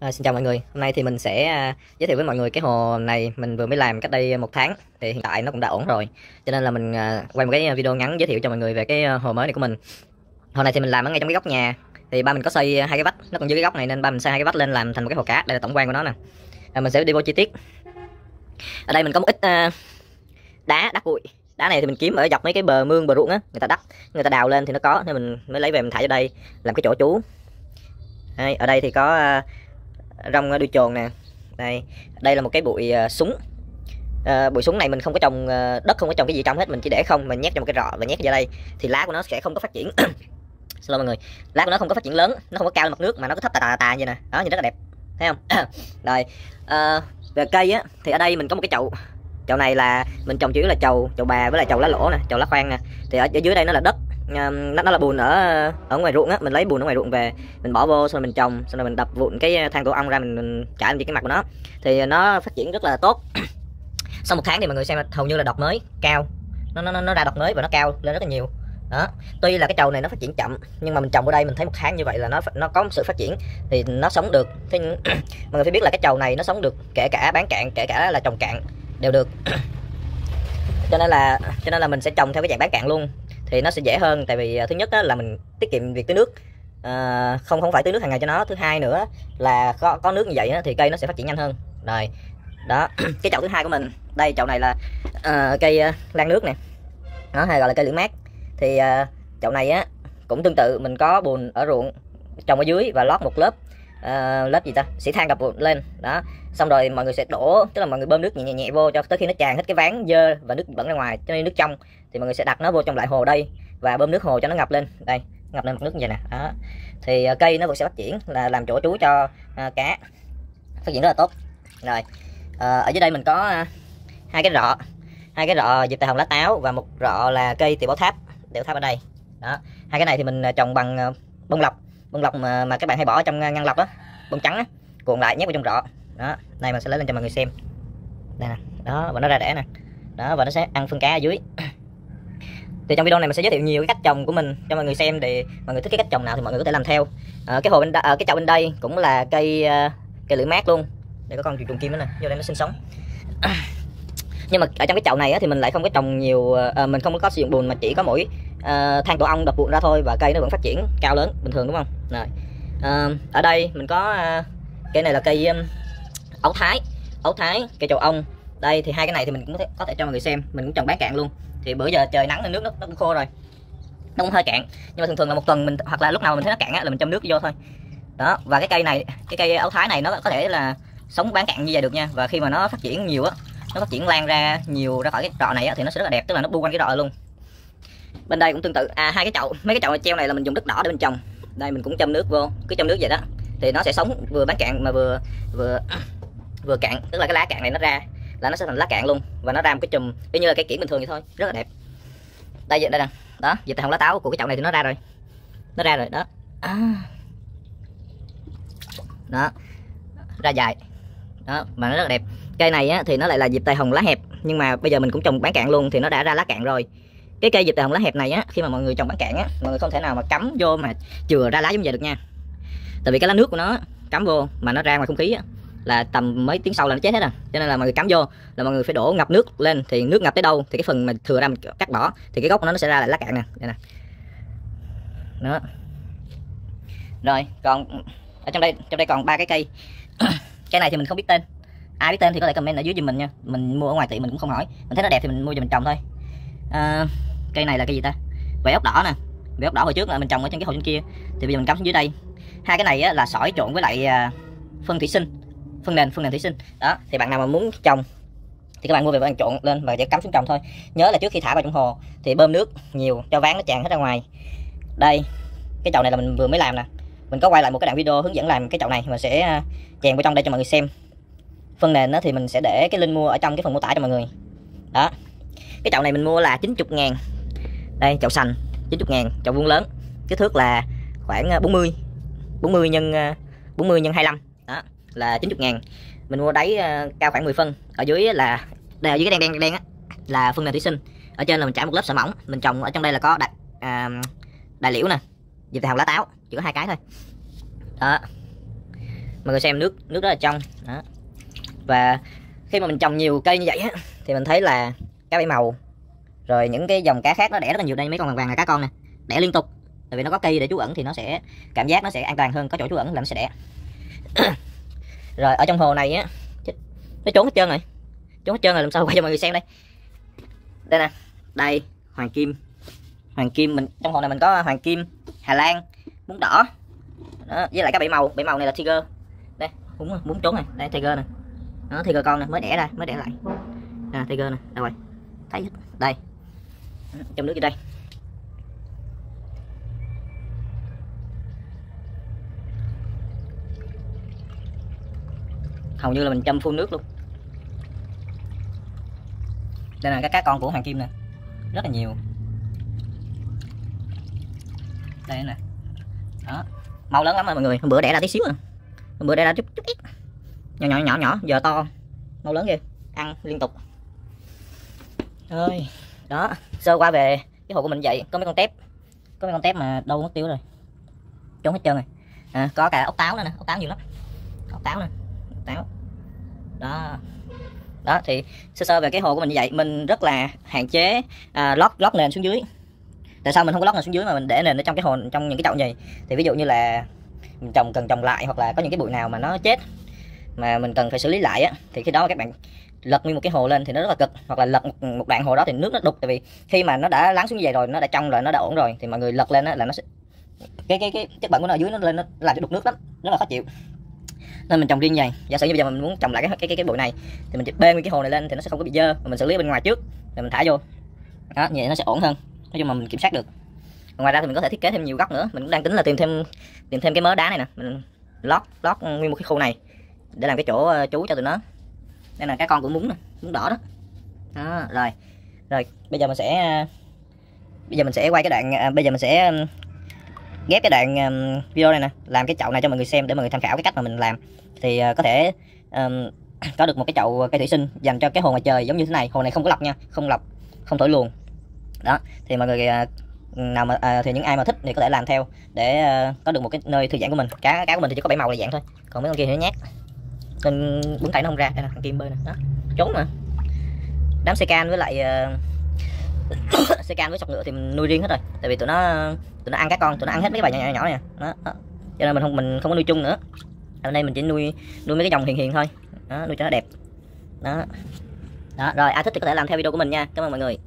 À, xin chào mọi người, hôm nay thì mình sẽ à, giới thiệu với mọi người cái hồ này mình vừa mới làm cách đây một tháng thì hiện tại nó cũng đã ổn rồi. Cho nên là mình à, quay một cái à, video ngắn giới thiệu cho mọi người về cái à, hồ mới này của mình. Hồ này thì mình làm ở ngay trong cái góc nhà. Thì ba mình có xây hai cái vách nó còn dưới cái góc này nên ba mình xây hai cái vách lên làm thành một cái hồ cá. Đây là tổng quan của nó nè. À, mình sẽ đi vô chi tiết. Ở đây mình có một ít à, đá đá bụi. Đá này thì mình kiếm ở dọc mấy cái bờ mương bờ ruộng á người ta đắp. Người ta đào lên thì nó có nên mình mới lấy về mình thả vô đây làm cái chỗ trú đây, ở đây thì có à, rong đuôi trồn nè. Đây đây là một cái bụi uh, súng. Uh, bụi súng này mình không có trồng uh, đất không có trồng cái gì trong hết mình chỉ để không mình nhét trong một cái rọ và nhét vào đây. Thì lá của nó sẽ không có phát triển. Xin lỗi mọi người. Lá của nó không có phát triển lớn nó không có cao lên mặt nước mà nó cứ thấp tà tà tà như nè. Đó nhìn rất là đẹp. Thấy không? Rồi uh, về cây á thì ở đây mình có một cái chậu. Chậu này là mình trồng chủ yếu là chậu chậu bà với lại chậu lá lỗ nè chậu lá khoan nè. Thì ở, ở dưới đây nó là đất nó, là bùn ở ở ngoài ruộng á mình lấy bùn ở ngoài ruộng về mình bỏ vô xong rồi mình trồng xong rồi mình đập vụn cái ờ, than tổ ong ra mình, mình trải lên cái mặt của nó. Thì ờ, nó phát triển rất là tốt. Sau một tháng thì mọi người xem là hầu như là đọt mới cao. Nó nó nó ra đọt mới và nó cao lên rất là nhiều. Đó. Tuy là cái trầu này nó phát triển chậm nhưng mà mình trồng ở đây mình thấy một tháng như vậy là nó nó có một sự phát triển thì nó sống được. Thế mọi người phải biết là cái trầu này nó sống được kể cả bán cạn kể cả là trồng cạn đều được. Cho nên là cho nên là mình sẽ trồng theo cái dạng bán cạn luôn thì nó sẽ dễ hơn. Tại vì à, thứ nhất là mình tiết kiệm việc tưới nước. À, không không phải tưới nước hàng ngày cho nó. Thứ hai nữa là có có nước như vậy thì cây nó sẽ phát triển nhanh hơn. Rồi đó cái chậu thứ hai của mình. Đây chậu này là uh, cây uh, lan nước nè. Nó hay gọi là cây lưỡng mát. Thì uh, chậu này á cũng tương tự mình có bùn ở ruộng trồng ở dưới và lót một lớp uh, lớp gì ta? Xỉ than đập lên. Đó. Xong rồi mọi người sẽ đổ tức là mọi người bơm nước nhẹ nhẹ, nhẹ vô cho tới khi nó tràn hết cái ván dơ và nước bẩn ra ngoài cho nên nước trong. Thì mọi người sẽ đặt nó vô trong lại hồ đây và bơm nước hồ cho nó ngập lên. Đây ngập lên mặt nước như vậy nè. Đó. Thì uh, cây nó vẫn sẽ phát triển là làm chỗ trú cho uh, cá. Phát triển rất là tốt. Rồi uh, ở dưới đây mình có uh, hai cái rọ. Hai cái rọ dịp tài hồng lá táo và một rọ là cây tiểu bảo tháp. Tiểu tháp ở đây. Đó. Hai cái này thì mình trồng bằng bông lọc bông lọc mà, mà các bạn hay bỏ trong à, ngăn lọc đó bông trắng á cuộn lại nhét vào trong rọ. Đó này mình sẽ lấy lên cho mọi người xem. Đây nè đó và nó ra đẻ nè. Đó và nó sẽ ăn phân cá ở dưới. Thì trong video này mình sẽ giới thiệu nhiều cái cách trồng của mình cho mọi người xem để mọi người thích cái cách trồng nào thì mọi người có thể làm theo. À, cái hồ bên à, cái chậu bên đây cũng là cây uh, cây lưỡi mát luôn. Để có con chuột trùng kim đó nè vô đây nó sinh sống. Nhưng mà ở trong cái chậu này á, thì mình lại không có trồng nhiều à, mình không có sử dụng bùn mà chỉ có mỗi Ờ, uh, than tổ ong đập vụn ra thôi và cây nó vẫn phát triển cao lớn bình thường đúng không? Rồi. Uh, ở đây mình có ờ, uh, cây này là cây um, ấu thái. Ấu thái cây chầu ong. Đây thì hai cái này thì mình cũng có thể, có thể cho mọi người xem. Mình cũng trồng bán cạn luôn. Thì bữa giờ trời nắng nên nước nó, nó cũng khô rồi. Nó cũng hơi cạn. Nhưng mà thường thường là một tuần mình hoặc là lúc nào mình thấy nó cạn á, là mình châm nước vô thôi. Đó và cái cây này cái cây ấu thái này nó có thể là sống bán cạn như vậy được nha. Và khi mà nó phát triển nhiều á nó phát triển lan ra nhiều ra khỏi cái trọ này á, thì nó sẽ rất là đẹp. Tức là nó bu quanh cái trọ luôn bên đây cũng tương tự. À hai cái chậu. Mấy cái chậu treo này là mình dùng đất đỏ để mình trồng. Đây mình cũng châm nước vô. Cứ châm nước vậy đó. Thì nó sẽ sống vừa bán cạn mà vừa vừa vừa cạn. Tức là cái lá cạn này nó ra là nó sẽ thành lá cạn luôn. Và nó ra một cái chùm y như là cây kiển bình thường vậy thôi. Rất là đẹp. Đây đây nè. Đó dịch hồng lá táo của cái chậu này thì nó ra rồi. Nó ra rồi đó. À. đó. Ra dài. Đó mà nó rất là đẹp. Cây này á, thì nó lại là dịp tài hồng lá hẹp. Nhưng mà bây giờ mình cũng trồng bán cạn luôn thì nó đã ra lá cạn rồi cái cây dịch tài hồng lá hẹp này á, khi mà mọi người trồng bán cạn á, mọi người không thể nào mà cắm vô mà chừa ra lá giống vậy được nha. Tại vì cái lá nước của nó cắm vô mà nó ra ngoài không khí á, là tầm mấy tiếng sau là nó chết hết rồi. Cho nên là mọi người cắm vô, là mọi người phải đổ ngập nước lên, thì nước ngập tới đâu thì cái phần mà thừa ra mình cắt bỏ, thì cái gốc của nó nó sẽ ra lại lá cạn nè. Đây nè. Đó. Rồi, còn, ở trong đây trong đây còn ba cái cây. Cây này thì mình không biết tên. Ai biết tên thì có thể comment ở dưới giùm mình nha. Mình mua ở ngoài tiệm mình cũng không hỏi. Mình thấy nó đẹp thì mình mua cho mình trồng thôi à, cây này là cây gì ta? Vẽ ốc đỏ nè. Vẽ ốc đỏ hồi trước là mình trồng ở trên cái hồ trên kia. Thì bây giờ mình cắm xuống dưới đây. Hai cái này á, là sỏi trộn với lại à, phân thủy sinh phân nền phân nền thủy sinh. Đó thì bạn nào mà muốn trồng thì các bạn mua về bạn trộn lên và chỉ cắm xuống trồng thôi. Nhớ là trước khi thả vào trong hồ thì bơm nước nhiều cho ván nó tràn hết ra ngoài. Đây cái chậu này là mình vừa mới làm nè. Mình có quay lại một cái đoạn video hướng dẫn làm cái chậu này mà sẽ à, chèn vào trong đây cho mọi người xem. Phân nền đó thì mình sẽ để cái link mua ở trong cái phần mô tả cho mọi người. Đó cái chậu này mình mua là 90 ngàn. Đây chậu sành 90 ngàn chậu vuông lớn. Kích thước là khoảng à, 40 40 nhân à, 40 nhân 25 đó là 90 ngàn. Mình mua đáy uh, cao khoảng 10 phân. Ở dưới là đây ở dưới cái đen đen đen á là phân nền thủy sinh. Ở trên là mình trải một lớp sợi mỏng. Mình trồng ở trong đây là có đại à, đại liễu nè dịp hồng lá táo chỉ có hai cái thôi. Đó. Mọi người xem nước nước rất là trong. Đó. Và khi mà mình trồng nhiều cây như vậy á thì mình thấy là cá bảy màu. Rồi những cái dòng cá khác nó đẻ rất là nhiều đây mấy con vàng vàng là cá con nè. Đẻ liên tục tại vì nó có cây để trú ẩn thì nó sẽ cảm giác nó sẽ an toàn hơn có chỗ trú ẩn là nó sẽ đẻ. Rồi ở trong hồ này á nó trốn hết trơn rồi. Trốn hết trơn rồi làm sao quay cho mọi người xem đây? Đây nè đây hoàng kim. Hoàng kim mình trong hồ này mình có hoàng kim hà lan bún đỏ. Đó, với lại các bảy màu bảy màu này là tiger. Đây muốn muốn trốn này. Đây tiger nè. Nó tiger con nè mới đẻ ra mới đẻ lại. À, tiger nè đâu rồi thấy đây. Trong nước dưới đây? Hầu như là mình châm phun nước luôn. Đây là các cá con của hoàng kim nè. Rất là nhiều. Đây nè. Đó. Mau lớn lắm rồi mọi người, hôm bữa đẻ ra tí xíu rồi hôm bữa đẻ ra chút chút ít. Nhỏ nhỏ nhỏ nhỏ, giờ to. Mau lớn ghê. Ăn liên tục ơi. Đó sơ qua về cái hồ của mình vậy. Có mấy con tép. Có mấy con tép mà đâu mất tiêu rồi. Trốn hết trơn rồi. À, có cả ốc táo nữa nè. Ốc táo nhiều lắm. Ốc táo nè. Ốc táo. Đó. Đó thì sơ sơ về cái hồ của mình như vậy. Mình rất là hạn chế à, lót lót nền xuống dưới. Tại sao mình không có lót nền xuống dưới mà mình để nền ở trong cái hồ trong những cái chậu gì thì ví dụ như là mình trồng cần trồng lại hoặc là có những cái bụi nào mà nó chết mà mình cần phải xử lý lại á thì khi đó các bạn lật nguyên một cái hồ lên thì nó rất là cực hoặc là lật một, một đoạn hồ đó thì nước nó đục tại vì khi mà nó đã lắng xuống như vậy rồi nó đã trong rồi nó đã ổn rồi thì mọi người lật lên á là nó sẽ cái cái cái chất bẩn của nó ở dưới nó lên nó làm cho đục nước lắm rất là khó chịu. Nên mình trồng riêng vậy. Giả sử như bây giờ mình muốn trồng lại cái cái cái, cái bụi này thì mình bê nguyên cái hồ này lên thì nó sẽ không có bị dơ mà mình xử lý bên ngoài trước rồi mình thả vô. Đó vậy nó sẽ ổn hơn. Nói chung mà mình kiểm soát được. Ngoài ra thì mình có thể thiết kế thêm nhiều góc nữa. Mình cũng đang tính là tìm thêm tìm thêm cái mớ đá này nè. Mình lót lót nguyên một cái khu này để làm cái chỗ ờ, trú cho tụi nó. Đây là cái con của muốn nè muốn đỏ đó. Đó rồi. Rồi bây giờ mình sẽ ờ, bây giờ mình sẽ quay cái đoạn à, bây giờ mình sẽ ghép cái đoạn um, video này nè làm cái chậu này cho mọi người xem để mọi người tham khảo cái cách mà mình làm. Thì uh, có thể um, có được một cái chậu cây thủy sinh dành cho cái hồ ngoài trời giống như thế này. Hồ này không có lọc nha không lọc không thổi luồng. Đó thì mọi người uh, nào mà uh, thì những ai mà thích thì có thể làm theo để uh, có được một cái nơi thư giãn của mình. Cá cá của mình thì chỉ có bảy màu là dạng thôi còn mấy con kia thì nó nhát nên bún tay nó không ra đây là thằng kim bơi nè. Đó trốn mà. Đám xe can với lại uh, xe can với sọc ngựa thì mình nuôi riêng hết rồi. Tại vì tụi nó tụi nó ăn các con tụi nó ăn hết mấy cái bài nhỏ nhỏ, nhỏ này. Đó, đó. cho nên mình không mình không có nuôi chung nữa. Hôm nay mình chỉ nuôi nuôi mấy cái dòng hiền hiền thôi. Đó nuôi cho nó đẹp. Đó. Đó rồi ai thích thì có thể làm theo video của mình nha. Cảm ơn mọi người.